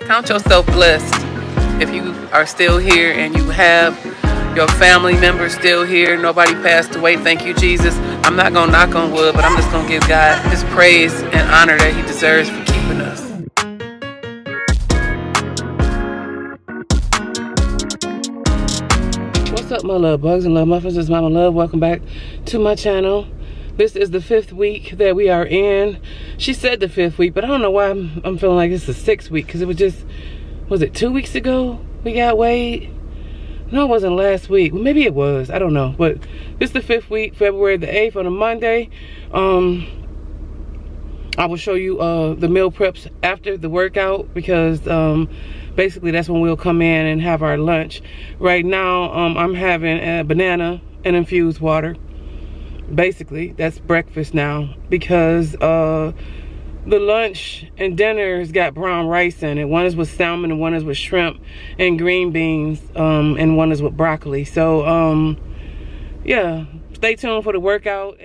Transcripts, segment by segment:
Count yourself blessed if you are still here and you have your family members still here. Nobody passed away. Thank you, Jesus. I'm not going to knock on wood, but I'm just going to give God his praise and honor that he deserves for keeping us. What's up, my love bugs and love muffins? It's Momma Love. Welcome back to my channel. This is the fifth week that we are in. She said the fifth week, but I don't know why I'm, I'm feeling like it's the sixth week because it was just, was it two weeks ago we got weighed? No, it wasn't last week. Well, maybe it was. I don't know. But this is the fifth week, February the 8th on a Monday. Um, I will show you uh, the meal preps after the workout because um, basically that's when we'll come in and have our lunch. Right now, um, I'm having a banana and infused water. Basically, that's breakfast now because uh, the lunch and dinner has got brown rice in it. One is with salmon and one is with shrimp and green beans um, and one is with broccoli. So, um, yeah, stay tuned for the workout.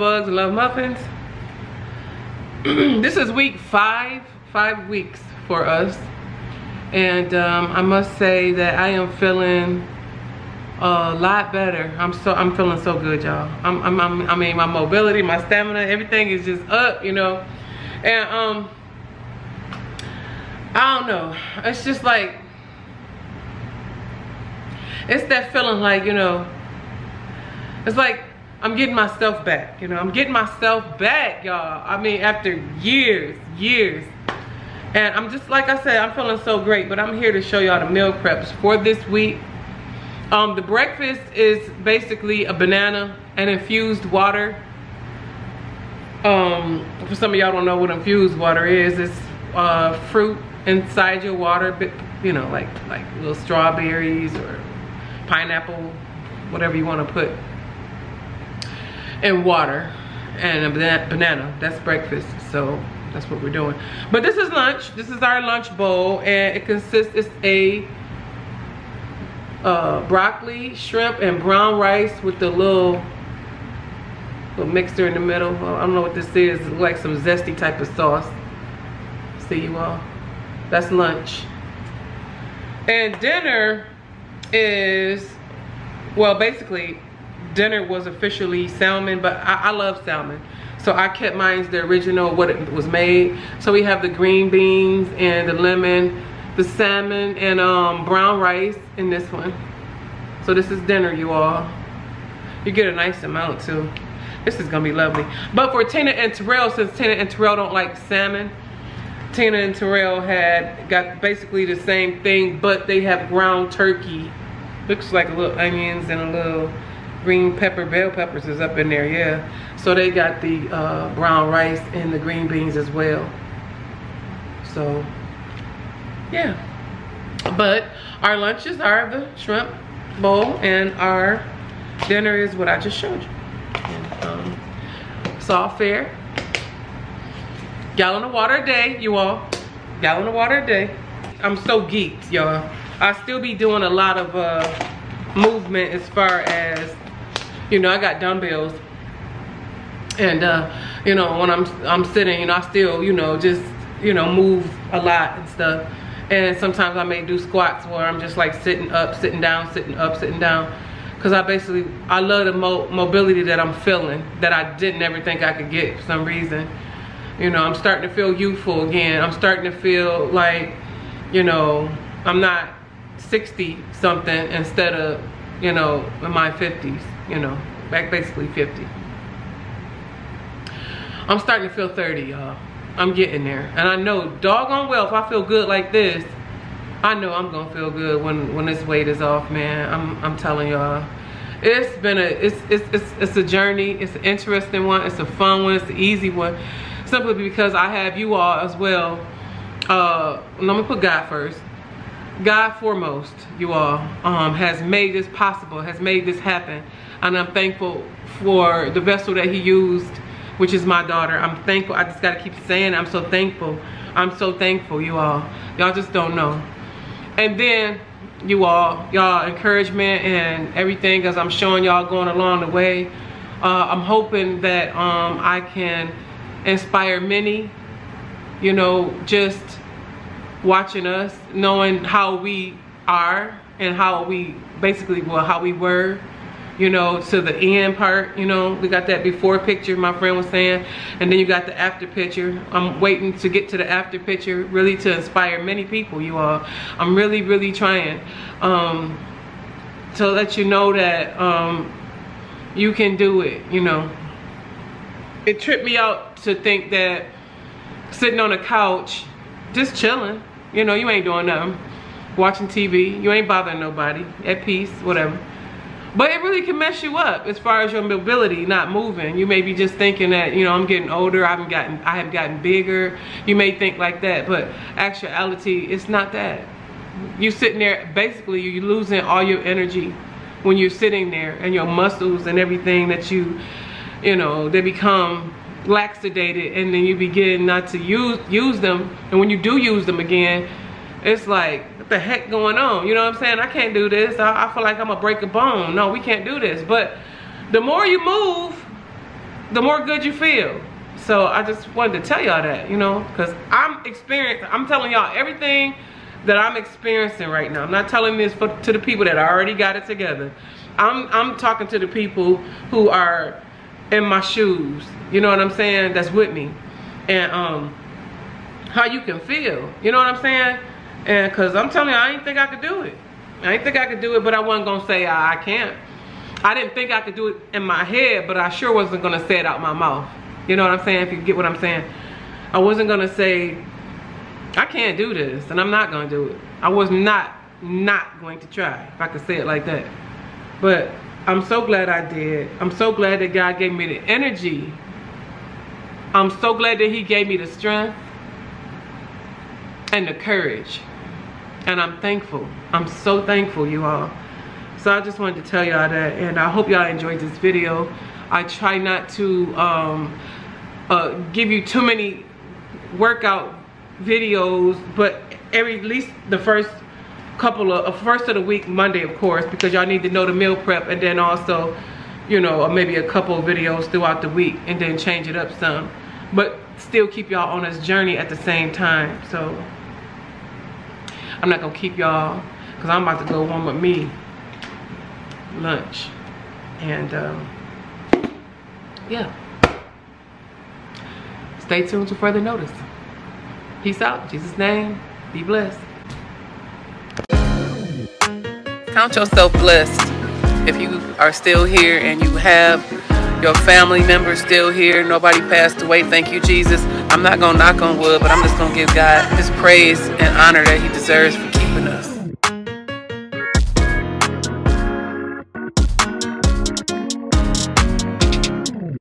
Love Muffins. this is week five, five weeks for us. And um, I must say that I am feeling a lot better. I'm so I'm feeling so good, y'all. I'm, I'm, I'm, i mean, my mobility, my stamina, everything is just up, you know. And um, I don't know. It's just like it's that feeling like you know. It's like I'm getting myself back. You know, I'm getting myself back, y'all. I mean, after years, years. And I'm just, like I said, I'm feeling so great. But I'm here to show y'all the meal preps for this week. Um, the breakfast is basically a banana and infused water. Um, for some of y'all don't know what infused water is, it's uh, fruit inside your water, but you know, like like little strawberries or pineapple, whatever you want to put and water and a banana. That's breakfast. So that's what we're doing. But this is lunch. This is our lunch bowl and it consists, it's a uh, broccoli, shrimp, and brown rice with the little, little mixture in the middle. I don't know what this is. It's like some zesty type of sauce. See you all. That's lunch. And dinner is, well, basically, dinner was officially salmon, but I, I love salmon. So I kept mine the original, what it was made. So we have the green beans and the lemon, the salmon and um, brown rice in this one. So this is dinner, you all. You get a nice amount too. This is gonna be lovely. But for Tina and Terrell, since Tina and Terrell don't like salmon, Tina and Terrell had got basically the same thing, but they have ground turkey. Looks like a little onions and a little green pepper, bell peppers is up in there, yeah. So they got the uh, brown rice and the green beans as well. So, yeah. But our lunches are the shrimp bowl and our dinner is what I just showed you. And, um, it's all fair. Gallon of water a day, you all. Gallon of water a day. I'm so geeked, y'all. I still be doing a lot of uh, movement as far as you know, I got dumbbells. And, uh, you know, when I'm, I'm sitting, you know, I still, you know, just, you know, move a lot and stuff. And sometimes I may do squats where I'm just like sitting up, sitting down, sitting up, sitting down. Cause I basically, I love the mo mobility that I'm feeling that I didn't ever think I could get for some reason. You know, I'm starting to feel youthful again. I'm starting to feel like, you know, I'm not 60 something instead of, you know, in my 50s you know, back basically 50. I'm starting to feel 30, y'all. I'm getting there. And I know doggone well if I feel good like this, I know I'm gonna feel good when, when this weight is off, man. I'm, I'm telling y'all. It's been a, it's, it's, it's, it's a journey. It's an interesting one. It's a fun one. It's an easy one. Simply because I have you all as well. Uh, let me put God first. God foremost, you all, um, has made this possible, has made this happen. And I'm thankful for the vessel that he used which is my daughter. I'm thankful. I just gotta keep saying I'm so thankful. I'm so thankful you all. Y'all just don't know. And then you all y'all encouragement and everything as I'm showing y'all going along the way. Uh, I'm hoping that um, I can inspire many you know just watching us knowing how we are and how we basically well how we were you know, to the end part, you know, we got that before picture my friend was saying, and then you got the after picture. I'm waiting to get to the after picture, really to inspire many people, you all. I'm really, really trying um, to let you know that um, you can do it, you know. It tripped me out to think that sitting on a couch, just chilling, you know, you ain't doing nothing, watching TV, you ain't bothering nobody, at peace, whatever but it really can mess you up as far as your mobility not moving. You may be just thinking that, you know, I'm getting older, I haven't gotten I have gotten bigger. You may think like that, but actuality it's not that. You sitting there basically you're losing all your energy when you're sitting there and your muscles and everything that you you know, they become laxated and then you begin not to use use them and when you do use them again it's like what the heck going on you know what i'm saying i can't do this i, I feel like i'm gonna break a bone no we can't do this but the more you move the more good you feel. So I just wanted to tell y'all that, you know, because I'm experiencing, I'm telling y'all everything that I'm experiencing right now. I'm not telling this for, to the people that already got it together. I'm, I'm talking to the people who are in my shoes, you know what I'm saying, that's with me. And um, how you can feel, you know what I'm saying? And cause I'm telling you, I didn't think I could do it. I didn't think I could do it, but I wasn't gonna say I, I can't. I didn't think I could do it in my head, but I sure wasn't gonna say it out my mouth. You know what I'm saying? If you get what I'm saying. I wasn't gonna say, I can't do this, and I'm not gonna do it. I was not, not going to try, if I could say it like that. But I'm so glad I did. I'm so glad that God gave me the energy. I'm so glad that he gave me the strength and the courage. And I'm thankful. I'm so thankful, you all. So I just wanted to tell y'all that, and I hope y'all enjoyed this video. I try not to um, uh, give you too many workout videos, but every at least the first couple of first of the week, Monday of course, because y'all need to know the meal prep, and then also, you know, maybe a couple videos throughout the week, and then change it up some, but still keep y'all on this journey at the same time. So I'm not gonna keep y'all, cause I'm about to go warm up me lunch, and. Um, yeah. Stay tuned to further notice. Peace out. Jesus' name. Be blessed. Count yourself blessed if you are still here and you have your family members still here. Nobody passed away. Thank you, Jesus. I'm not going to knock on wood, but I'm just going to give God his praise and honor that he deserves